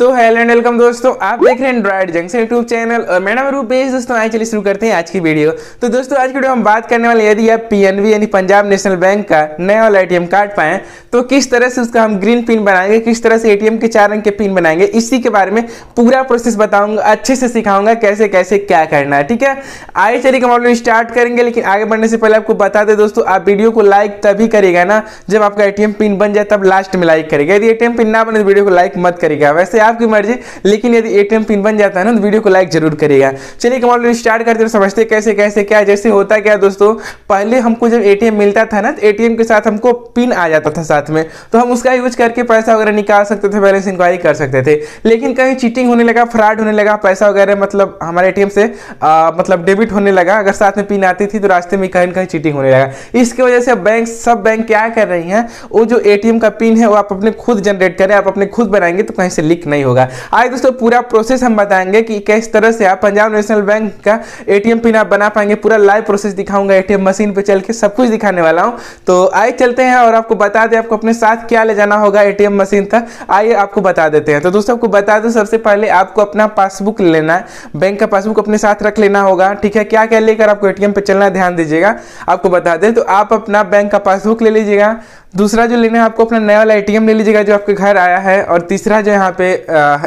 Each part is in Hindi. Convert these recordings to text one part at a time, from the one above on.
तो हेलो एंड वेलकम दोस्तों, आप देख रहे हैं एंड्रॉइड जंक्शन यूट्यूब चैनल और मेरा नाम रूपेश दोस्तों, आइए चलिए शुरू करते हैं आज की वीडियो तो दोस्तों, आज की वीडियो हम बात करने वाले यदि आप पीएनबी यानी पंजाब नेशनल बैंक का नया वाला एटीएम कार्ड पाएँ तो किस तरह से उसका हम ग्रीन पिन बनाएँगे, किस तरह से एटीएम के चार रंग के पिन बनाएँगे, इसी के बारे में पूरा प्रोसेस बताऊँगा, अच्छे से सिखाऊँगा कैसे कैसे, क्या करना है, ठीक है? आइए चलिए हम ऑलरेडी स्टार्ट करेंगे, लेकिन आगे बढ़ने से पहले आपको बता दें दोस्तों, आप वीडियो को लाइक तभी करेगा ना, जब आपका एटीएम पिन बन जाए, तब लास्ट में लाइक करेगा यदि एटीएम पिन ना बने तो वीडियो को लाइक मत करेगा वैसे आपकी मर्ज़ी, लेकिन यदि एटीएम पिन बन जाता है ना तो वीडियो को लाइक ज़रूर करेगा चलिए ऑलरेडी स्टार्ट करते हैं। समझते कैसे कैसे, क्या, जैसे होता क्या दोस्तों? पहले हमको जब एटीएम मिलता था ना तो एटीएम के साथ हमको पिन आ जाता था साथ में। तो हम उसका यूज़ करके पैसा वगैरह निकाल सकते थे बैलेंस इंक्वायरी कर सकते थे। लेकिन कहीं चीटिंग होने लगा फ्रॉड होने लगा, पैसा वगैरह मतलब हमारे एटीएम से मतलब डेबिट होने लगा। अगर साथ में पिन आती थी तो रास्ते में कहीं कहीं चीटिंग होने लगा। इसकी वजह से बैंक सब बैंक क्या कर रही हैं, वो जो एटीएम का पिन है, वो आप अपने खुद जनरेट करें, आप अपने खुद बनाएँगे तो कहीं से लीक नहीं होगा। आज दोस्तों, पूरा प्रोसेस हम बताएँगे कि किस तरह से आप पंजाब नेशनल बैंक का एटीएम पिन आप बना पाएँगे। पूरा लाइव प्रोसेस दिखाऊँगा एटीएम मशीन पे चल के सब कुछ दिखाने वाला हूँ। तो आइए चलते हैं और आपको बता दें, आपको अपने साथ क्या ले जाना होगा एटीएम मशीन तक आइए आपको बता देते हैं। तो दोस्तों, आपको बता दूँ, सबसे पहले आपको अपना पासबुक लेना है। बैंक का पासबुक अपने साथ रख लेना होगा, ठीक है? क्या क्या लेकर आपको एटीएम पे चलना ध्यान दीजिएगा। आपको बता दें तो आप अपना बैंक का पासबुक ले लीजिएगा। दूसरा जो लेना है, आपको अपना नया वाला एटीएम ले लीजिएगा जो आपके घर आया है, और तीसरा जो यहाँ पे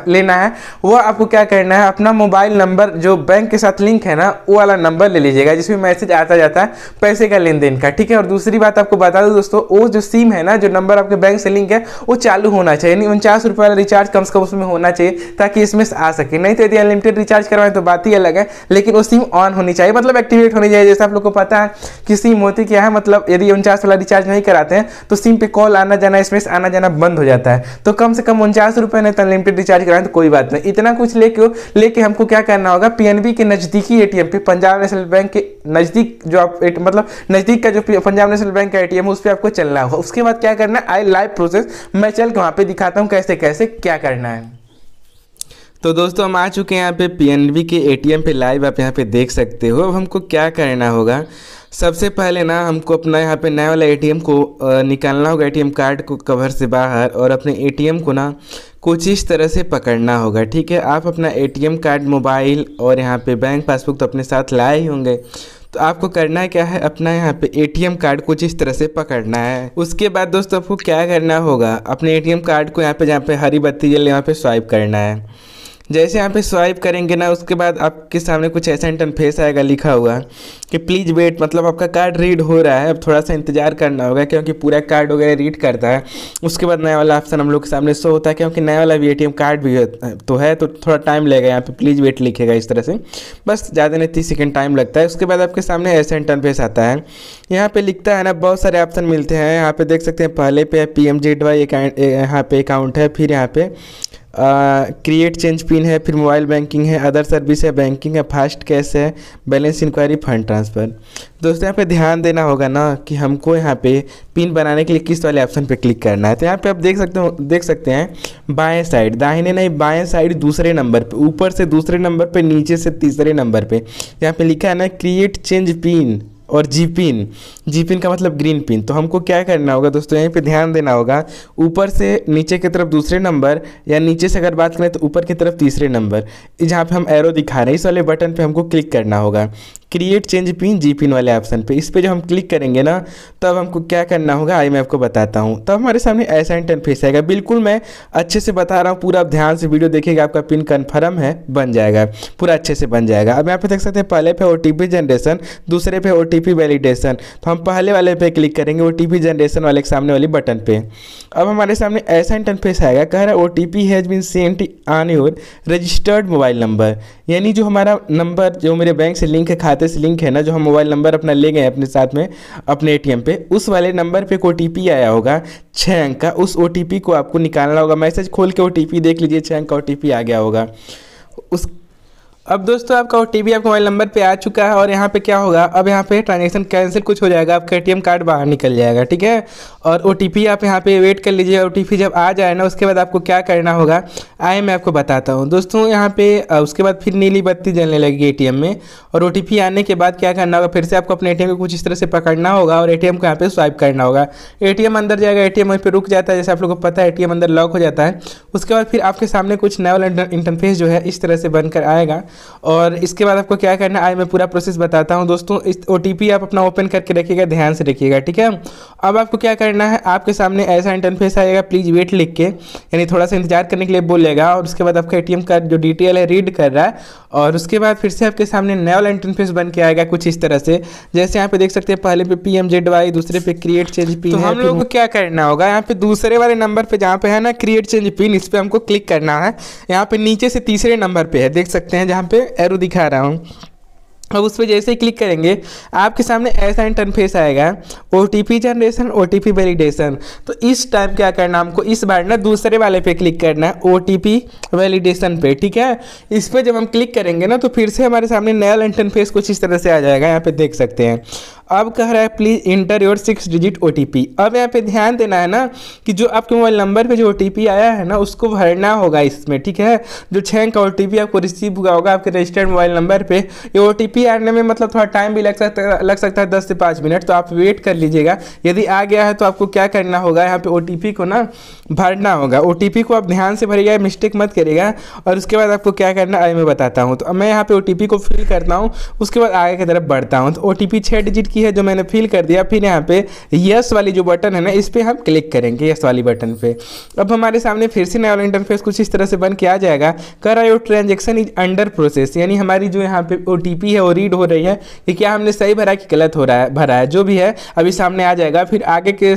लेना है, वो आपको क्या करना है, अपना मोबाइल नंबर जो बैंक के साथ लिंक है ना, वो वाला नंबर ले लीजिएगा, जिसमें मैसेज आता जाता है पैसे का लेन देन का, ठीक है? और दूसरी बात आपको बता दूँ दोस्तों, वो जो सिम है ना, जो नंबर आपके बैंक से लिंक है, वो चालू होना चाहिए, यानी उनचास रुपये वाला रिचार्ज कम से कम उसमें होना चाहिए, ताकि इसमें आ सके। नहीं तो यदि अनलिमिटेड रिचार्ज करवाएँ तो बात ही अलग है, लेकिन वो सिम ऑन होनी चाहिए मतलब एक्टिवेट होनी चाहिए। जैसे आप लोग को पता है कि सिम होती क्या है मतलब यदि उनचास वाला रिचार्ज नहीं कराते हैं तो सिम पे कॉल आना जाना, इसमें आना जाना बंद हो जाता है। तो कम से कम उनचास रुपये नहीं तो अनलिमिटेड रिचार्ज कराएँ तो कोई बात नहीं। इतना कुछ लेके लेके हमको क्या करना होगा? पीएनबी के नज़दीकी एटीएम पे, पंजाब नेशनल बैंक के नज़दीक जो आप मतलब नज़दीक का जो पंजाब नेशनल बैंक का एटीएम है, उस पर आपको चलना होगा। उसके बाद क्या करना है? आई लाइव प्रोसेस मैं चल के वहाँ पे दिखाता हूँ कैसे कैसे, क्या करना है। तो दोस्तों, हम आ चुके हैं यहाँ पे पीएनबी के एटीएम पे लाइव आप यहाँ पे देख सकते हो। अब हमको क्या करना होगा? सबसे पहले ना हमको अपना यहाँ पे नया वाला एटीएम को निकालना होगा एटीएम कार्ड को कवर से बाहर और अपने एटीएम को ना कुछ इस तरह से पकड़ना होगा, ठीक है? आप अपना एटीएम कार्ड मोबाइल और यहाँ पे बैंक पासबुक तो अपने साथ लाए ही होंगे। तो आपको करना क्या है? अपना यहाँ पे एटीएम कार्ड कुछ इस तरह से पकड़ना है। उसके बाद दोस्तों आपको क्या करना होगा? अपने एटीएम कार्ड को यहाँ पे, जहाँ पे हरी बत्ती जल, यहाँ पे स्वाइप करना है। जैसे यहाँ पे स्वाइप करेंगे ना उसके बाद आपके सामने कुछ ऐसा इंटरफेस आएगा लिखा हुआ कि प्लीज़ वेट मतलब आपका कार्ड रीड हो रहा है अब थोड़ा सा इंतज़ार करना होगा क्योंकि पूरा कार्ड वगैरह रीड करता है। उसके बाद नया वाला ऑप्शन हम लोग के सामने शो होता है क्योंकि नया वाला भी ए कार्ड भी है, तो है तो थोड़ा टाइम लगेगा यहाँ पे प्लीज़ वेट लिखेगा इस तरह से। बस ज़्यादा नहीं तीस सेकेंड टाइम लगता है। उसके बाद आपके सामने ऐसा इंटरफेस आता है। यहाँ पे लिखता है ना बहुत सारे ऑप्शन मिलते हैं। यहाँ पर देख सकते हैं पहले पे पी एम जेड वाई यहाँ पे अकाउंट है फिर यहाँ पे क्रिएट चेंज पिन है, फिर मोबाइल बैंकिंग है अदर सर्विस है बैंकिंग है फास्ट कैश है बैलेंस इंक्वायरी फंड ट्रांसफ़र दोस्तों, यहाँ पे ध्यान देना होगा ना कि हमको यहाँ पे पिन बनाने के लिए किस वाले ऑप्शन पे क्लिक करना है। तो यहाँ पे आप देख सकते हो, देख सकते हैं, बाएँ साइड दाहिने नहीं, बाएँ साइड दूसरे नंबर पे, ऊपर से दूसरे नंबर पे, नीचे से तीसरे नंबर पे। यहाँ पे लिखा है ना क्रिएट चेंज पिन और जी पिन जी पिन का मतलब ग्रीन पिन तो हमको क्या करना होगा दोस्तों, यहीं पे ध्यान देना होगा, ऊपर से नीचे की तरफ़ दूसरे नंबर या नीचे से अगर बात करें तो ऊपर की तरफ़ तीसरे नंबर जहाँ पे हम एरो दिखा रहे हैं, इस वाले बटन पे हमको क्लिक करना होगा। Create change pin G pin वाले ऑप्शन पे। इस पर जब हम क्लिक करेंगे ना, तब हमको क्या करना होगा? आई मैं आपको बताता हूँ। तब हमारे सामने ऐसा इंटरफेस आएगा। बिल्कुल मैं अच्छे से बता रहा हूँ। पूरा आप ध्यान से वीडियो देखिएगा, आपका पिन कन्फर्म है, बन जाएगा। पूरा अच्छे से बन जाएगा। अब यहाँ पे देख सकते हैं, पहले पे ओटीपी जनरेशन दूसरे पे ओ वैलिडेशन तो हम पहले वाले पे क्लिक करेंगे ओटीपी जनरेशन वाले, सामने वाली बटन पे। अब हमारे सामने ऐसा इंटरफेस आएगा। कह रहा है O T P has been sent on your registered mobile number यानी जो हमारा नंबर जो मेरे बैंक से लिंक है, खाते खाते से लिंक है ना, जो हम मोबाइल नंबर अपना ले गए अपने साथ में, अपने एटीएम पे, उस वाले नंबर पर एक ओ आया होगा छः अंक का। उस ओटीपी को आपको निकालना होगा, मैसेज खोल के ओ देख लीजिए छः अंक का ओ आ गया होगा। उस अब दोस्तों, आपका ओ टी आपके मोबाइल नंबर पे आ चुका है और यहाँ पे क्या होगा? अब यहाँ पे ट्रांजेक्शन कैंसिल कुछ हो जाएगा, आपका एटीएम कार्ड बाहर निकल जाएगा, ठीक है? और ओटीपी आप यहाँ पे वेट कर लीजिए। ओटीपी जब आ जाए ना, उसके बाद आपको क्या करना होगा? आए, मैं आपको बताता हूँ। दोस्तों, यहाँ पे उसके बाद फिर नीली बत्ती जलने लगेगी ए में और ओटीपी आने के बाद क्या करना होगा? फिर से आपको अपने एटीएम को कुछ इस तरह से पकड़ना होगा और एटीएम को यहाँ पर स्वाइप करना होगा। एटीएम अंदर जाएगा ए टी पे रुक जाता है। जैसे आप लोग को पता है एटीएम अंदर लॉक हो जाता है। उसके बाद फिर आपके सामने कुछ नया इंटरफेस जो है, इस तरह से बनकर आएगा। और इसके बाद आपको क्या करना है? मैं पूरा प्रोसेस बताता हूँ। दोस्तों इस ओ आप अपना ओपन करके रखिएगा ध्यान से रखिएगा ठीक है? अब आपको क्या करना है? आपके सामने ऐसा इंटरफेस आएगा प्लीज़ वेट लिख के यानी थोड़ा सा इंतज़ार करने के लिए बोलेगा और उसके बाद आपका ए का जो डिटेल है रीड कर रहा है और उसके बाद फिर से आपके सामने नया वाला इंटरफेस बन के आएगा कुछ इस तरह से। जैसे यहाँ पे देख सकते हैं पहले पे पी एम जेड वाई दूसरे पे क्रिएट चेंज पिन तो हम लोग को क्या करना होगा? यहाँ पे दूसरे वाले नंबर पे जहाँ पे है ना क्रिएट चेंज पिन इस पर हमको क्लिक करना है। यहाँ पे नीचे से तीसरे नंबर पे है देख सकते हैं जहाँ पे एरो दिखा रहा हूँ। अब उस पर जैसे ही क्लिक करेंगे। आपके सामने ऐसा इंटरफेस आएगा O T P generation O T P validation तो इस टाइम क्या करना हमको? इस बार ना दूसरे वाले पे क्लिक करना है ओ टी पी वैलिडेशन पे, ठीक है? इस पर जब हम क्लिक करेंगे ना तो फिर से हमारे सामने नया इंटरफेस कुछ इस तरह से आ जाएगा। यहाँ पे देख सकते हैं। अब कह रहा है please enter your six digit OTP अब यहाँ पे ध्यान देना है ना कि जो आपके मोबाइल नंबर पे जो ओटीपी आया है ना, उसको भरना होगा इसमें, ठीक है? जो छः अंक ओ आपको रिसीव हुआ होगा आपके रजिस्टर्ड मोबाइल नंबर पे। ये ओटीपी आने में मतलब थोड़ा टाइम भी लग सकता लग सकता है दस से पाँच मिनट तो आप वेट कर लीजिएगा। यदि आ गया है तो आपको क्या करना होगा? यहाँ पर ओ को ना भरना होगा। ओटीपी को आप ध्यान से भरिएगा मिस्टेक मत करिएगा। और उसके बाद आपको क्या करना है मैं बताता हूँ। तो मैं यहाँ पे ओ को फिल करता हूँ, उसके बाद आगे की तरफ़ बढ़ता हूँ। तो ओ टी डिजिट की है जो मैंने फिल कर दिया। फिर यहाँ पे यस वाली जो बटन है ना, इस पर हम क्लिक करेंगे यस वाली बटन पे। अब हमारे सामने फिर से नया वाला इंटरफेस कुछ इस तरह से बन के आ जाएगा। कर रहा ट्रांजेक्शन इज़ अंडर प्रोसेस यानी हमारी जो यहाँ पे ओ है, वो रीड हो रही है कि क्या हमने सही भरा कि गलत हो रहा है, भरा है, जो भी है, अभी सामने आ जाएगा। फिर आगे के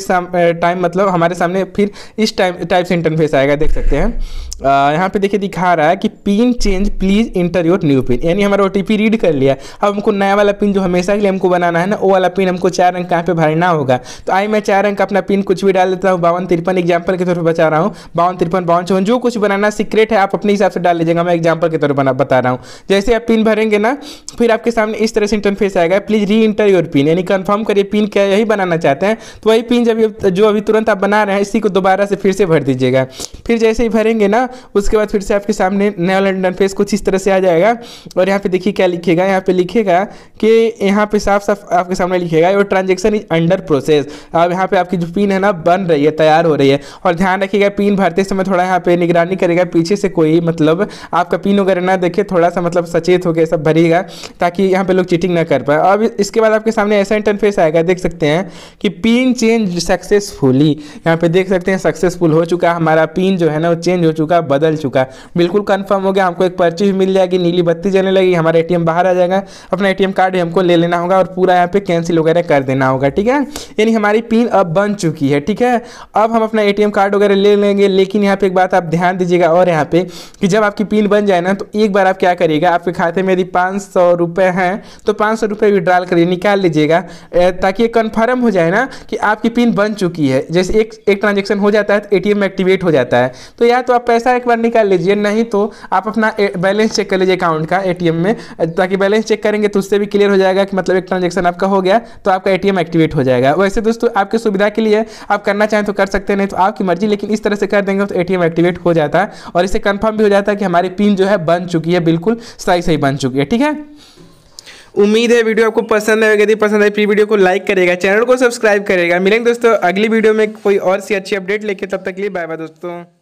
टाइम मतलब हमारे सामने फिर इस टाइम टाइप से इंटरफेस आएगा, देख सकते हैं। यहाँ पे देखिए दिखा रहा है कि pin change please enter your new pin यानी हमारा ओटीपी रीड कर लिया। अब हमको नया वाला पिन जो हमेशा के लिए हमको बनाना है ना वो वाला पिन हमको चार अंक कहाँ पे भरना होगा? तो आई मैं चार अंक अपना पिन कुछ भी डाल देता हूँ। बावन तिरपन एग्ज़ाम्पल के तौर पर बचा रहा हूँ। बावन तिरपन, बावन चौवन, जो कुछ बनाना सीक्रेट है, आप अपने हिसाब से डाल लीजिएगा। मैं एग्ज़ाम्पल के तौर पर बता रहा हूँ। जैसे आप पिन भरेंगे ना, फिर आपके सामने इस तरह से इंटरफेस आएगा। Please re enter your pin यानी कन्फर्म करिए पिन क्या यही बनाना चाहते हैं। तो वही पिन जब जो अभी तुरंत आप बना रहे हैं, इसी को दोबारा से फिर से भर दीजिएगा। फिर जैसे ही भरेंगे ना, उसके बाद फिर से आपके सामने नया इंटरफेस कुछ इस तरह से आ जाएगा। और यहाँ पे देखिए क्या लिखेगा, यहाँ पे लिखेगा कि यहाँ पे साफ़ साफ़ आपके सामने लिखेगा और ट्रांजेक्शन इज़ अंडर प्रोसेस अब यहाँ पे आपकी जो पिन है ना, बन रही है, तैयार हो रही है। और ध्यान रखिएगा पिन भरते समय थोड़ा यहाँ पे निगरानी करेगा पीछे से कोई मतलब आपका पिन वगैरह ना देखे, थोड़ा सा मतलब सचेत होकर सब भरिएगा, ताकि यहाँ पे लोग चीटिंग ना कर पाए। अब इसके बाद आपके सामने ऐसा इंटरफेस आएगा, देख सकते हैं कि पिन चेंज सक्सेसफुली यहाँ पे देख सकते हैं सक्सेसफुल हो चुका, हमारा पिन जो है ना, वो चेंज हो चुका, बदल चुका। बिल्कुल कंफर्म हो गया, हमको एक पर्ची भी मिल जाएगी, नीली बत्ती जलने लगी, हमारा एटीएम बाहर आ जाएगा, अपना एटीएम कार्ड हमको ले लेना होगा, और पूरा यहाँ पे कैंसिल वगैरह कर देना होगा, ठीक है? यानी हमारी पिन अब बन चुकी है, ठीक है? अब हम अपना एटीएम कार्ड वगैरह ले लेंगे, लेकिन यहाँ पे एक बात आप ध्यान दीजिएगा और यहाँ पे कि जब आपकी पिन बन जाए ना तो एक बार आप क्या करिएगा, आपके खाते में यदि पाँच सौ हैं तो पाँच सौ रुपये विड्रॉल करिए निकाल लीजिएगा ताकि ये कन्फर्म हो जाए ना कि आपकी पिन बन चुकी है। जैसे एक एक ट्रांजेक्शन हो जाता है तो एटीएम एक्टिवेट हो जाता है। तो या तो आप पैसा एक बार निकाल लीजिए, नहीं तो आप अपना बैलेंस चेक कर लीजिए अकाउंट का एटीएम में, ताकि बैलेंस चेक करेंगे तो उससे भी क्लियर हो जाएगा कि मतलब एक ट्रांजेक्शन आपका हो गया तो आपका एटीएम एक्टिवेट हो जाएगा। वैसे दोस्तों, आपकी सुविधा के लिए आप करना चाहें तो कर सकते हैं, नहीं तो आपकी मर्ज़ी, लेकिन इस तरह से कर देंगे तो एटीएम एक्टिवेट हो जाता है। और इससे कंफर्म भी हो जाता है कि हमारी पिन जो है बन चुकी है, बिल्कुल सही सही बन चुकी है, ठीक है? उम्मीद है वीडियो आपको पसंद है यदि पसंद है प्री वीडियो को लाइक करेगा चैनल को सब्सक्राइब करेगा मिलेंगे दोस्तों अगली वीडियो में कोई और सी अच्छी अपडेट लेके, तब तक लिए बाय बाय दोस्तों।